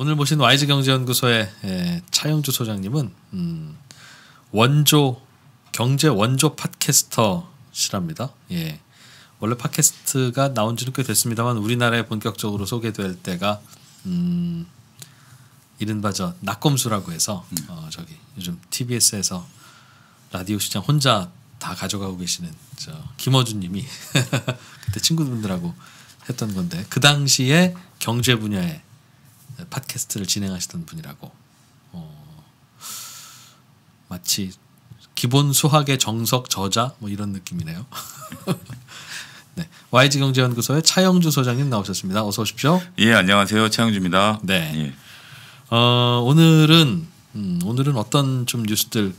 오늘 모신 와이즈 경제연구소의 예, 차영주 소장님은 음, 원조 경제 원조 팟캐스터시랍니다. 예. 원래 팟캐스트가 나온 지는 꽤 됐습니다만 우리나라에 본격적으로 소개될 때가 음, 이른바 저 낙검수라고 해서 음. 어, 저기 요즘 TBS에서 라디오 시장 혼자 다 가져가고 계시는 저 김어준님이 그때 친구분들하고 했던 건데 그 당시에 경제 분야의 팟캐스트를 진행하시던 분이라고 어, 마치 기본 수학의 정석 저자 뭐 이런 느낌이네요. 네, YG 경제연구소의 차영주 소장님 나오셨습니다. 어서 오십시오. 예 안녕하세요 최영주입니다. 네. 예. 어, 오늘은 음, 오늘은 어떤 좀 뉴스들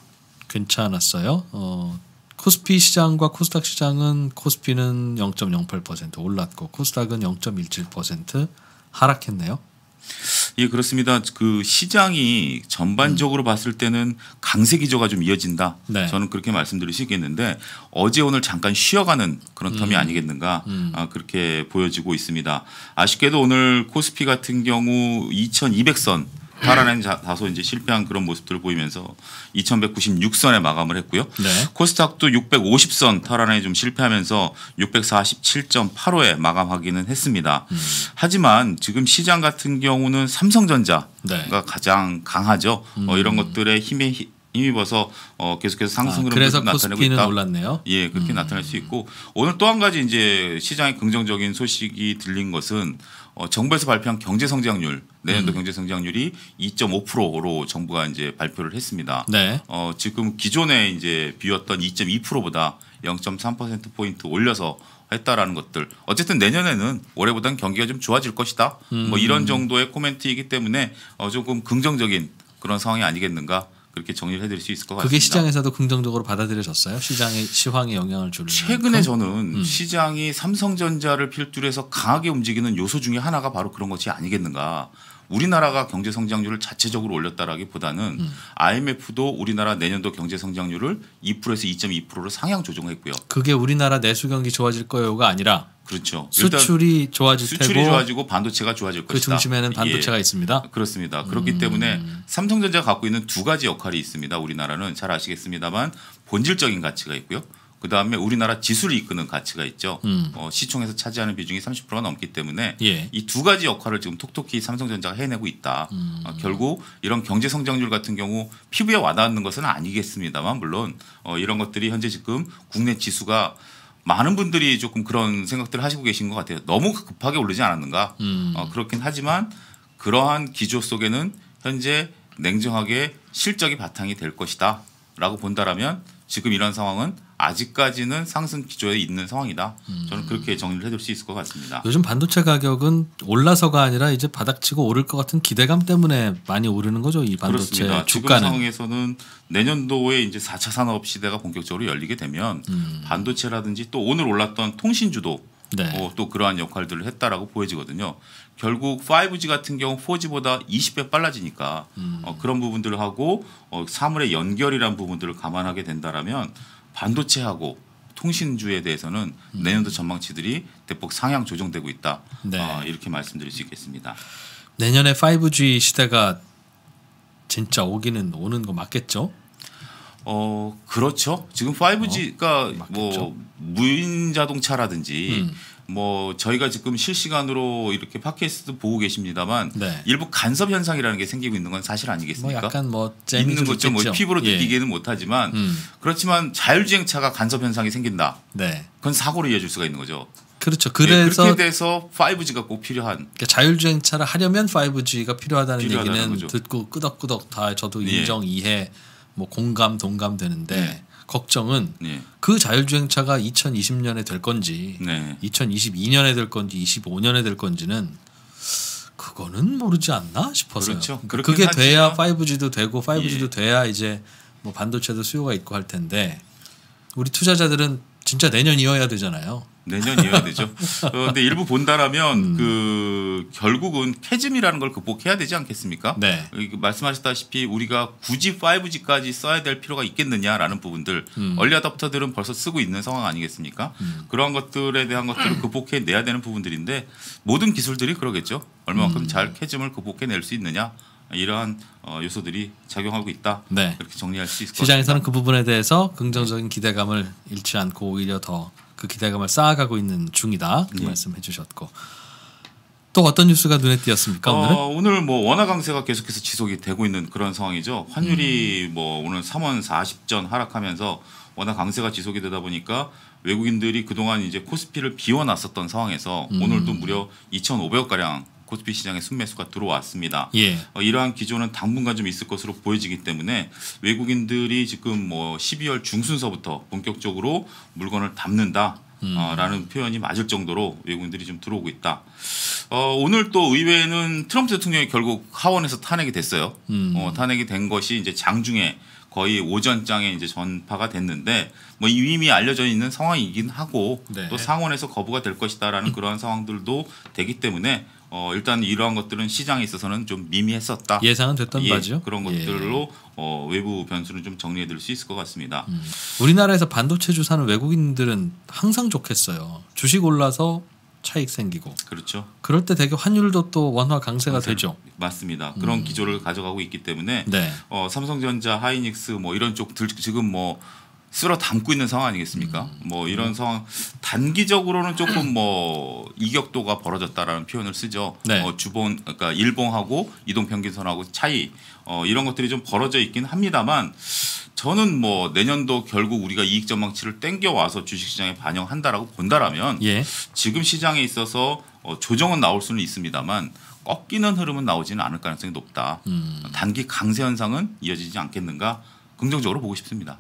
괜찮았어요. 어, 코스피 시장과 코스닥 시장은 코스피는 0.08% 올랐고 코스닥은 0.17% 하락했네요. 예 그렇습니다. 그 시장이 전반적으로 봤을 때는 강세 기조가 좀 이어진다. 네. 저는 그렇게 말씀드릴 수 있겠는데 어제 오늘 잠깐 쉬어가는 그런 텀이 아니겠는가 음. 아, 그렇게 보여지고 있습니다. 아쉽게도 오늘 코스피 같은 경우 2,200선 자- 다소 이제 실패한 그런 모습들을 보이면서 2,196선에 마감을 했고요. 네. 코스닥도 650선 탈환에 좀 실패하면서 647.85에 마감하기는 했습니다. 음. 하지만 지금 시장 같은 경우는 삼성전자가 네. 가장 강하죠. 어, 이런 것들에 힘에 힘- 힘입어서 어, 계속해서 상승 아, 흐름을 그래서 나타내고 있다. 올랐네요. 예, 그렇게 나타날 수 있고 오늘 또 한 가지 이제 시장에 긍정적인 소식이 들린 것은 어, 정부에서 발표한 경제 성장률 내년도 경제 성장률이 2.5%로 정부가 이제 발표를 했습니다. 네. 어, 지금 기존에 이제 비웠던 2.2%보다 0.3% 포인트 올려서 했다라는 것들. 어쨌든 내년에는 올해보다는 경기가 좀 좋아질 것이다. 뭐 이런 정도의 코멘트이기 때문에 어, 조금 긍정적인 그런 상황이 아니겠는가 그렇게 정리를 해드릴 수 있을 것 같습니다. 그게 시장에서도 긍정적으로 받아들여졌어요. 시장의 시황에 영향을 주는 최근에 만큼? 저는 음. 시장이 삼성전자를 필두로 해서 강하게 움직이는 요소 중에 하나가 바로 그런 것이 아니겠는가. 우리나라가 경제 성장률을 자체적으로 올렸다라기보다는 음. IMF도 우리나라 내년도 경제 성장률을 2%에서 2.2%로 상향 조정했고요. 그게 우리나라 내수 경기 좋아질 거요가 아니라 그렇죠. 수출이 좋아질 수출이 테고 좋아지고 반도체가 좋아질 그 것이다. 중심에는 반도체가 예. 있습니다. 그렇습니다. 그렇기 음. 때문에 삼성전자가 갖고 있는 두 가지 역할이 있습니다. 우리나라는 잘 아시겠습니다만 본질적인 가치가 있고요. 그 다음에 우리나라 지수를 이끄는 가치가 있죠. 음. 어, 시총에서 차지하는 비중이 30%가 넘기 때문에 예. 이두 가지 역할을 지금 톡톡히 삼성전자가 해내고 있다. 음. 어, 결국 이런 경제 성장률 같은 경우 피부에 와닿는 것은 아니겠습니다만 물론 어, 이런 것들이 현재 지금 국내 지수가 많은 분들이 조금 그런 생각들을 하시고 계신 것 같아요. 너무 급하게 오르지 않았는가? 음. 어, 그렇긴 하지만 그러한 기조 속에는 현재 냉정하게 실적이 바탕이 될 것이다라고 본다라면 지금 이런 상황은 아직까지는 상승 기조에 있는 상황이다. 저는 그렇게 정리를 해둘 수 있을 것 같습니다. 요즘 반도체 가격은 올라서가 아니라 이제 바닥치고 오를 것 같은 기대감 때문에 많이 오르는 거죠. 이 반도체 그렇습니다. 지금 주가는. 상황에서는 내년도에 이제 4차 산업 시대가 본격적으로 열리게 되면 음. 반도체라든지 또 오늘 올랐던 통신주도 네. 어, 또 그러한 역할들을 했다라고 보여지거든요. 결국 5G 같은 경우 4G보다 20배 빨라지니까 음. 어, 그런 부분들을 하고 어, 사물의 연결이란 부분들을 감안하게 된다라면 반도체하고 통신주에 대해서는 음. 내년도 전망치들이 대폭 상향 조정되고 있다. 네. 어, 이렇게 말씀드릴 수 있겠습니다. 내년에 5G 시대가 진짜 오기는 오는 거 맞겠죠? 어 그렇죠. 지금 5G가 어. 뭐 무인 자동차라든지 음. 뭐 저희가 지금 실시간으로 이렇게 팟캐스트 보고 계십니다만 네. 일부 간섭 현상이라는 게 생기고 있는 건 사실 뭐 아니겠습니까? 약간 뭐 있는 거죠. 뭐 피부로 예. 느끼기는 못하지만 음. 그렇지만 자율주행차가 간섭 현상이 생긴다. 네. 그건 사고로 이어질 수가 있는 거죠. 그렇죠. 예, 그래서 그렇게 돼서 5G가 꼭 필요한 그러니까 자율주행차를 하려면 5G가 필요하다는 필요하다는 얘기는 거죠. 듣고 끄덕끄덕 다 저도 예. 인정 이해 뭐 공감 동감 되는데 네. 걱정은 네. 그 자율주행차가 2020년에 될 건지 네. 2022년에 될 건지 25년에 될 건지는 그거는 모르지 않나 싶어서요. 그렇죠. 그러니까 그게 돼야 하지만- 5G도 되고 5G도 예. 돼야 이제 뭐 반도체도 수요가 있고 할 텐데 우리 투자자들은 진짜 내년이어야 되잖아요. 내년이어야 되죠. 어, 근데 일부 본다라면 음. 그 결국은 캐즘이라는 걸 극복해야 되지 않겠습니까? 네. 이거 말씀하셨다시피 우리가 굳이 5G까지 써야 될 필요가 있겠느냐라는 부분들 음. 얼리 어답터들은 벌써 쓰고 있는 상황 아니겠습니까? 그러한 것들에 대한 것들을 극복해 내야 되는 부분들인데 모든 기술들이 그러겠죠. 얼마만큼 음. 잘 캐즘을 극복해 낼 수 있느냐 이러한 어, 요소들이 작용하고 있다. 네. 이렇게 정리할 수 있을 것 시장에서는 같습니다. 그 부분에 대해서 긍정적인 기대감을 잃지 않고 오히려 더 그 기대감을 쌓아가고 있는 중이다. 그 예. 말씀해 주셨고 또 어떤 뉴스가 눈에 띄었습니까 오늘은? 어, 오늘 뭐 원화 강세가 계속해서 지속이 되고 있는 그런 상황이죠. 환율이 음. 뭐 오늘 3원 40전 하락하면서 원화 강세가 지속이 되다 보니까 외국인들이 그동안 이제 코스피를 비워놨었던 상황에서 음. 오늘도 무려 2,500억 가량 코스피 시장에 순매수가 들어왔습니다. 예. 어, 이러한 기조는 당분간 좀 있을 것으로 보여지기 때문에 외국인들이 지금 뭐 12월 중순서부터 본격적으로 물건을 담는다. 음. 어, 라는 표현이 맞을 정도로 외국인들이 좀 들어오고 있다. 어, 오늘 또 의회는 트럼프 대통령이 결국 하원에서 탄핵이 됐어요. 음. 어, 탄핵이 된 것이 이제 장중에 거의 오전장에 이제 전파가 됐는데 뭐 이미 알려져 있는 상황이긴 하고 네. 또 상원에서 거부가 될 것이다라는 그러한 상황들도 되기 때문에 어, 일단 이러한 것들은 시장에 있어서는 좀 미미했었다. 예상은 됐던 예, 바죠. 그런 예. 것들로 어, 외부 변수를 좀 정리해 드릴 수 있을 것 같습니다. 음. 우리나라에서 반도체 주사는 외국인들은 항상 좋겠어요. 주식 올라서 차익 생기고 그렇죠. 그럴 때 되게 환율도 또 원화 강세가 되죠. 맞습니다. 그런 기조를 가져가고 있기 때문에 네. 어, 삼성전자, 하이닉스 뭐 이런 쪽 들 지금 뭐 쓸어 담고 있는 상황 아니겠습니까? 음. 뭐 이런 상황 단기적으로는 조금 뭐 이격도가 벌어졌다라는 표현을 쓰죠. 네. 어, 주봉 그러니까 일봉하고 이동 평균선하고 차이 어, 이런 것들이 좀 벌어져 있긴 합니다만 저는 뭐 내년도 결국 우리가 이익 전망치를 땡겨 와서 주식시장에 반영한다라고 본다라면 예. 지금 시장에 있어서 어, 조정은 나올 수는 있습니다만 꺾이는 흐름은 나오지는 않을 가능성이 높다. 음. 단기 강세 현상은 이어지지 않겠는가 긍정적으로 보고 싶습니다.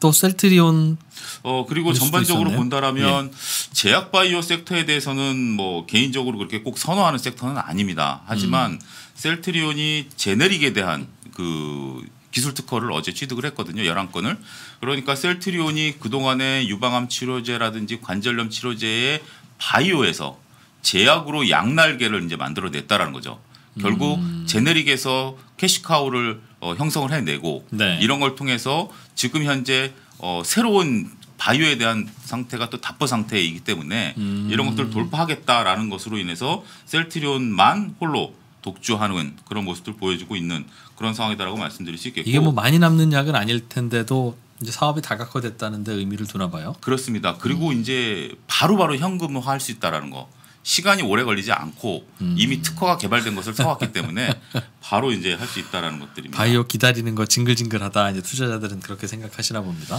또 셀트리온 어 그리고 전반적으로 있었네요. 본다라면 제약 바이오 섹터에 대해서는 뭐 개인적으로 그렇게 꼭 선호하는 섹터는 아닙니다. 하지만 음. 셀트리온이 제네릭에 대한 그 기술 특허를 어제 취득을 했거든요. 11건을. 그러니까 셀트리온이 그동안의 유방암 치료제라든지 관절염 치료제의 바이오에서 제약으로 양날개를 이제 만들어 냈다라는 거죠. 결국 음. 제네릭에서 캐시카우를 어, 형성을 해내고 네. 이런 걸 통해서 지금 현재 어, 새로운 바이오에 대한 상태가 또 답보 상태이기 때문에 음. 이런 것들을 돌파하겠다라는 것으로 인해서 셀트리온만 홀로 독주하는 그런 모습들 보여주고 있는 그런 상황이다라고 말씀드릴 수 있겠고 이게 뭐 많이 남는 약은 아닐 텐데도 이제 사업이 다각화됐다는 데 의미를 두나 봐요. 그렇습니다. 그리고 음. 이제 바로바로 현금화할 수 있다라는 거. 시간이 오래 걸리지 않고 음. 이미 특허가 개발된 것을 써왔기 때문에 바로 이제 할 수 있다라는 것들입니다. 바이오 기다리는 거 징글징글하다 이제 투자자들은 그렇게 생각하시나 봅니다.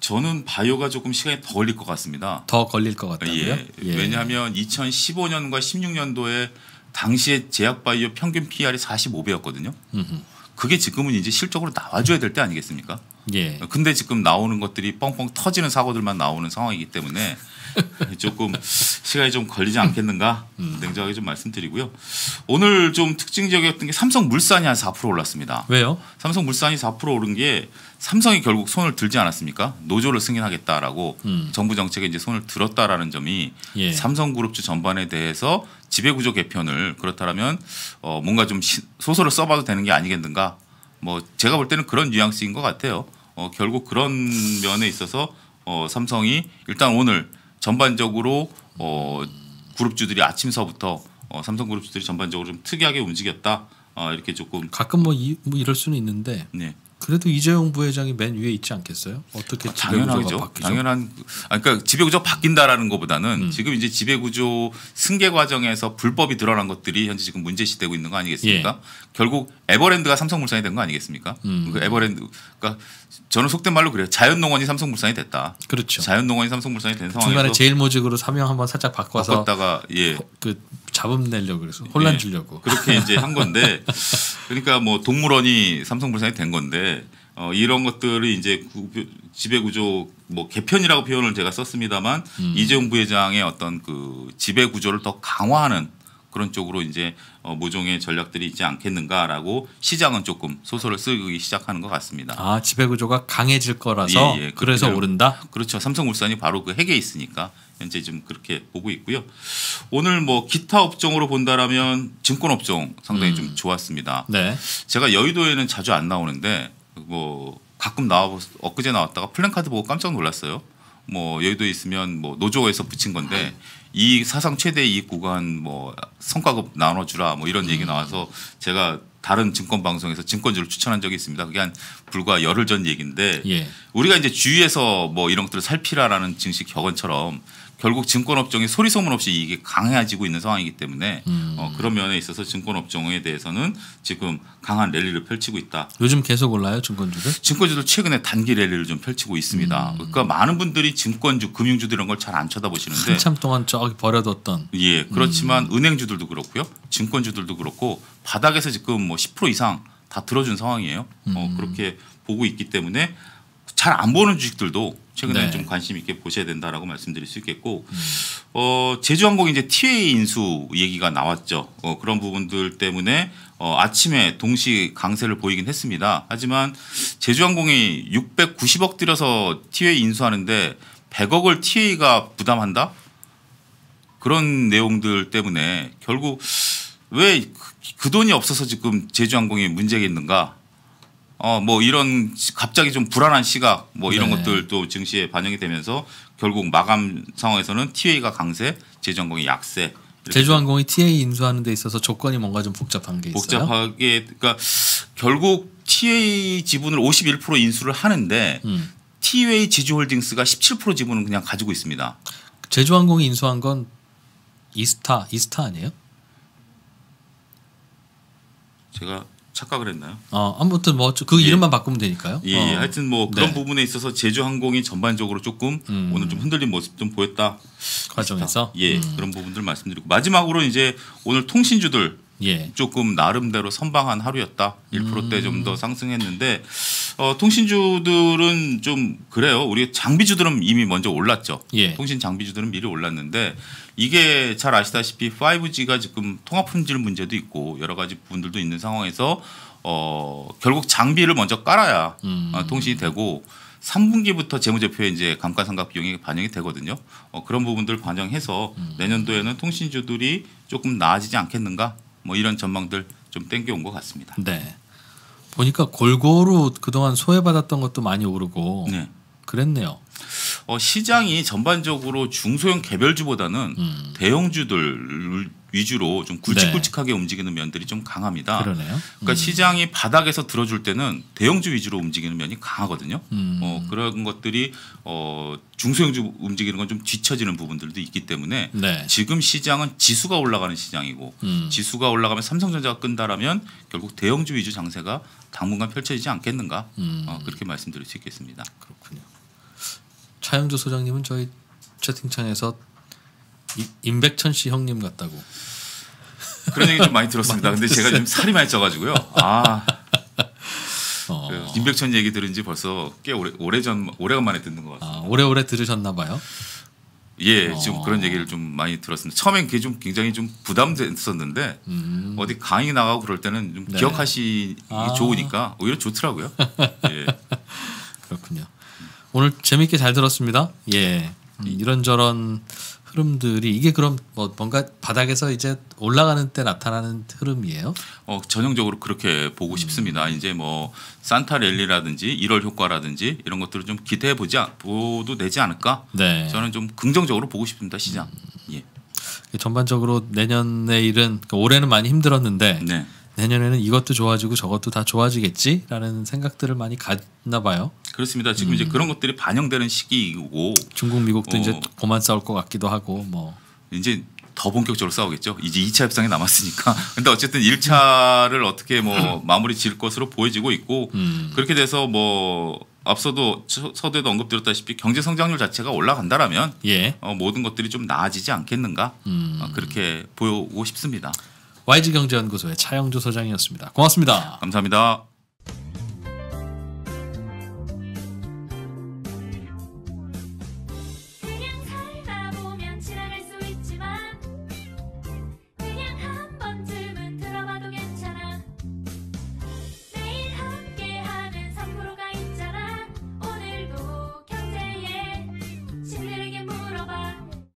저는 바이오가 조금 시간이 더 걸릴 것 같습니다. 더 걸릴 것 같다고요? 예. 왜냐하면 2015년과 16년도에 당시에 제약 바이오 평균 PR이 45배였거든요. 음흠. 그게 지금은 이제 실적으로 나와줘야 될 때 아니겠습니까? 예. 근데 지금 나오는 것들이 뻥뻥 터지는 사고들만 나오는 상황이기 때문에 조금 시간이 좀 걸리지 않겠는가 냉정하게 좀 말씀드리고요. 오늘 좀 특징적이었던 게 삼성물산이 한 4% 올랐습니다. 왜요? 삼성물산이 4% 오른 게 삼성이 결국 손을 들지 않았습니까? 노조를 승인하겠다라고 음. 정부 정책에 이제 손을 들었다라는 점이 예. 삼성그룹주 전반에 대해서 지배구조 개편을 그렇다면 어 뭔가 좀 시- 소설을 써봐도 되는 게 아니겠는가? 뭐 제가 볼 때는 그런 뉘앙스인 것 같아요. 어 결국 그런 면에 있어서 어 삼성이 일단 오늘 전반적으로 어 그룹주들이 아침서부터 어 삼성 그룹주들이 전반적으로 좀 특이하게 움직였다. 어 이렇게 조금 가끔 뭐, 이, 뭐 이럴 수는 있는데 네. 그래도 이재용 부회장이 맨 위에 있지 않겠어요? 어떻게 아, 당연하죠. 바뀌죠? 당연한 아, 그러니까 지배구조 바뀐다라는 것보다는 음. 지금 이제 지배구조 승계 과정에서 불법이 드러난 것들이 현재 지금 문제시되고 있는 거 아니겠습니까? 결국 에버랜드가 삼성물산이 된 거 아니겠습니까? 예. 음. 그 에버랜드 그러니까 저는 속된 말로 그래요. 자연농원이 삼성물산이 됐다. 그렇죠. 자연농원이 삼성물산이 된 중간에 상황에서 제일모직으로 사명 한번 살짝 바꿔서 바꿨다가 예 그 잡음 내려고 그래서 혼란 예. 주려고. 그렇게 이제 한 건데 그러니까 뭐 동물원이 삼성물산이 된 건데 어, 이런 것들이 이제 구- 지배구조 뭐 개편이라고 표현을 제가 썼습니다만 음. 이재용 부회장의 어떤 그 지배구조를 더 강화하는 그런 쪽으로 이제 어, 모종의 전략들이 있지 않겠는가라고 시장은 조금 소설을 쓰기 시작하는 것 같습니다. 아 지배 구조가 강해질 거라서 예, 예. 그래서 그렇게 오른다. 그렇죠. 삼성물산이 바로 그 핵에 있으니까 현재 좀 그렇게 보고 있고요. 오늘 뭐 기타 업종으로 본다라면 증권 업종 상당히 좀 좋았습니다. 네. 제가 여의도에는 자주 안 나오는데 뭐 가끔 나와 엊그제 나왔다가 플랜카드 보고 깜짝 놀랐어요. 뭐 여의도에 있으면 뭐 노조에서 붙인 건데 이 사상 최대 이익 구간 뭐 성과급 나눠주라 뭐 이런 얘기 나와서 제가 다른 증권 방송에서 증권주를 추천한 적이 있습니다. 그게 한 불과 열흘 전 얘기인데 예. 우리가 이제 주위에서 뭐 이런 것들을 살피라라는 증시 격언처럼 결국 증권 업종이 소리 소문 없이 이게 강해지고 있는 상황이기 때문에 음. 어, 그런 면에 있어서 증권 업종에 대해서는 지금 강한 랠리를 펼치고 있다. 요즘 계속 올라요 증권주들? 증권주도 최근에 단기 랠리를 좀 펼치고 있습니다. 그러니까 많은 분들이 증권주, 금융주들 이런 걸 잘 안 쳐다보시는데 한참 동안 저기 버려뒀던 예, 그렇지만 은행주들도 그렇고요. 증권주들도 그렇고 바닥에서 지금 뭐 10% 이상 다 들어준 상황이에요. 어, 그렇게 보고 있기 때문에 잘 안 보는 주식들도 최근에 네. 좀 관심 있게 보셔야 된다라고 말씀드릴 수 있겠고 어, 제주항공이 이제 TA 인수 얘기가 나왔죠. 어, 그런 부분들 때문에 어, 아침에 동시 강세를 보이긴 했습니다. 하지만 제주항공이 690억 들여서 TA 인수하는데 100억을 TA가 부담한다? 그런 내용들 때문에 결국 왜 그 돈이 없어서 지금 제주항공이 문제가 있는가? 어 뭐 이런 시- 갑자기 좀 불안한 시각 뭐 이런 네. 것들도 증시에 반영이 되면서 결국 마감 상황에서는 TA가 강세, 제주항공이 약세. 제주항공이 TA 인수하는 데 있어서 조건이 뭔가 좀 복잡한 게 있어요. 복잡하게 그러니까 결국 TA 지분을 51% 인수를 하는데 음. 티웨이 지주홀딩스가 17% 지분은 그냥 가지고 있습니다. 제주항공이 인수한 건 이스타 이스타 아니에요? 제가 착각을 했나요? 어 아무튼 뭐그 예. 이름만 바꾸면 되니까요. 예, 어. 예. 하여튼 뭐 그런 네. 부분에 있어서 제주 항공이 전반적으로 조금 음. 오늘 좀 흔들린 모습 좀 보였다. 과정에서 예, 음. 그런 부분들 말씀드리고 마지막으로 이제 오늘 통신주들 예. 조금 나름대로 선방한 하루였다. 음. 1%대 좀 더 상승했는데 어, 통신주들은 좀 그래요. 우리 장비주들은 이미 먼저 올랐죠. 예. 통신 장비주들은 미리 올랐는데 이게 잘 아시다시피 5G가 지금 통합 품질 문제도 있고 여러 가지 부분들도 있는 상황에서 어, 결국 장비를 먼저 깔아야 음. 어, 통신이 되고 3분기부터 재무제표에 이제 감가상각 비용이 반영이 되거든요. 어, 그런 부분들 반영해서 음. 내년도에는 통신주들이 조금 나아지지 않겠는가? 뭐 이런 전망들 좀 땡겨온 것 같습니다. 네. 보니까 골고루 그동안 소외받았던 것도 많이 오르고 네. 그랬네요. 어, 시장이 전반적으로 중소형 개별주보다는 음. 대형주들 위주로 좀 굵직굵직하게 움직이는 면들이 좀 강합니다. 네. 그러네요. 그러니까 시장이 바닥에서 들어줄 때는 대형주 위주로 움직이는 면이 강하거든요. 음. 어, 그런 것들이 어, 중소형주 움직이는 건 좀 뒤처지는 부분들도 있기 때문에 네. 지금 시장은 지수가 올라가는 시장이고 음. 지수가 올라가면 삼성전자가 끈다라면 결국 대형주 위주 장세가 당분간 펼쳐지지 않겠는가 음. 어, 그렇게 말씀드릴 수 있겠습니다. 그렇군요. 차영주 소장님은 저희 채팅창에서 이- 임백천 씨 형님 같다고. 그런 얘기 좀 많이 들었습니다. 근데 제가 지금 살이 많이 쪄가지고요. 아, 어. 그 임백천 얘기 들은 지 벌써 꽤 오래 오래전 오래간만에 듣는 것 같아요. 아, 오래오래 들으셨나 봐요. 예, 어. 지금 그런 얘기를 좀 많이 들었습니다. 처음엔 그게 좀 굉장히 좀 부담됐었는데 음. 어디 강의 나가고 그럴 때는 좀 네. 기억하시기 아. 좋으니까 오히려 좋더라고요. 예. 그렇군요. 오늘 재밌게 잘 들었습니다. 예. 음. 이런저런 흐름들이 이게 그럼 뭐 뭔가 바닥에서 이제 올라가는 때 나타나는 흐름이에요. 어, 전형적으로 그렇게 보고 싶습니다. 이제 뭐 산타 랠리라든지 1월 효과라든지 이런 것들을 좀 기대해 보지 않- 보도 되지 않을까? 네. 저는 좀 긍정적으로 보고 싶습니다. 시장. 음. 예. 전반적으로 내년의 일은 그러니까 올해는 많이 힘들었는데 네. 내년에는 이것도 좋아지고 저것도 다 좋아지겠지라는 생각들을 많이 갖나 봐요. 그렇습니다. 지금 이제 그런 것들이 반영되는 시기이고 중국 미국도 어. 이제 고만 싸울 것 같기도 하고 뭐 이제 더 본격적으로 싸우겠죠. 이제 2차 협상이 남았으니까. 근데 어쨌든 1차를 어떻게 뭐 마무리 지을 것으로 보여지고 있고 음. 그렇게 돼서 뭐 앞서도 서- 서두에도 언급드렸다시피 경제 성장률 자체가 올라간다라면 예. 어, 모든 것들이 좀 나아지지 않겠는가 음. 어, 그렇게 보고 싶습니다. YG 경제연구소의 차영주 소장이었습니다. 고맙습니다. 감사합니다.